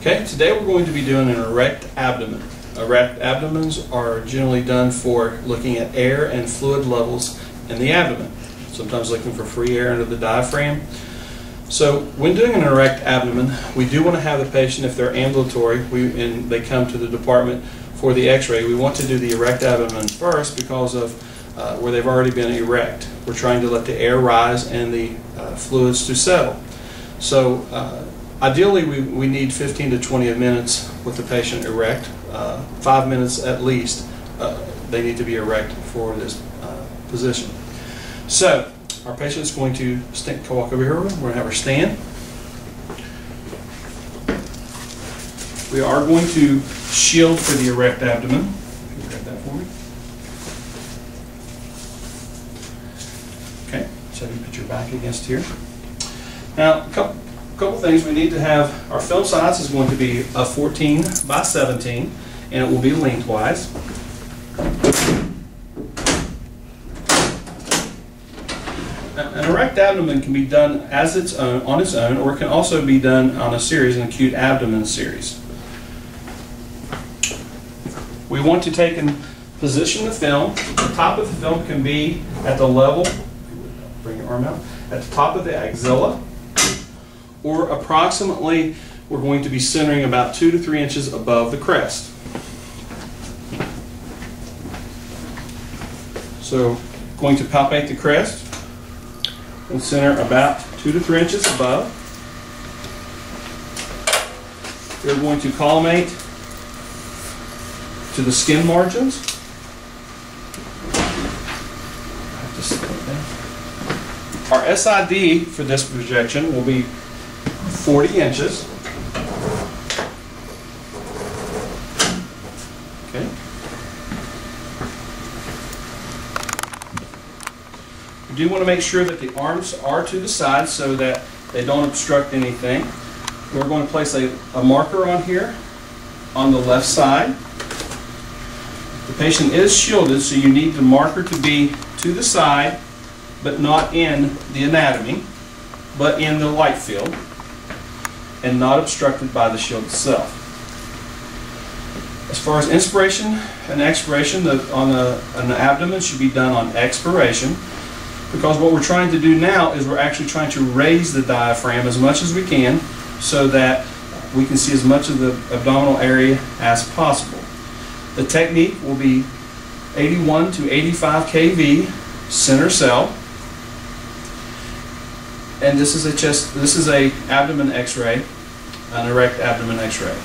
Okay, today we're going to be doing an erect abdomen. Erect abdomens are generally done for looking at air and fluid levels in the abdomen, sometimes looking for free air under the diaphragm. So when doing an erect abdomen, we do want to have the patient, if they're ambulatory we, and they come to the department for the x-ray, we want to do the erect abdomen first because of uh, where they've already been erect. We're trying to let the air rise and the uh, fluids to settle. So uh, ideally we, we need 15 to 20 minutes with the patient erect, uh, five minutes at least uh, they need to be erect for this uh, position. So our patient is going to st- walk over here, we're going to have her stand. We are going to shield for the erect abdomen. Grab that for me? Okay, so you put your back against here. Now, a couple, couple things, we need to have, our film size is going to be a 14 by 17, and it will be lengthwise. An erect abdomen can be done as its own, on its own, or it can also be done on a series, an acute abdomen series. We want to take and position the film. The top of the film can be at the level, bring your arm out, at the top of the axilla, or approximately, we're going to be centering about two to three inches above the crest. So, going to palpate the crest and center about two to three inches above. We're going to collimate to the skin margins. Our SID for this projection will be 40 inches. Okay. We do want to make sure that the arms are to the side so that they don't obstruct anything. We're going to place a, a marker on here on the left side. The patient is shielded, so you need the marker to be to the side, but not in the anatomy, but in the light field, and not obstructed by the shield itself. As far as inspiration and expiration, the, on the, an abdomen should be done on expiration, because what we're trying to do now is we're actually trying to raise the diaphragm as much as we can so that we can see as much of the abdominal area as possible. The technique will be 81 to 85 kV center cell. And this is a chest, this is a abdomen x-ray, an erect abdomen x-ray.